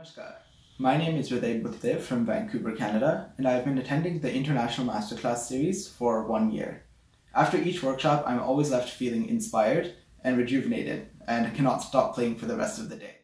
Namaskar. My name is Hriday Bhutdev from Vancouver, Canada, and I have been attending the International Masterclass series for one year. After each workshop, I'm always left feeling inspired and rejuvenated and cannot stop playing for the rest of the day.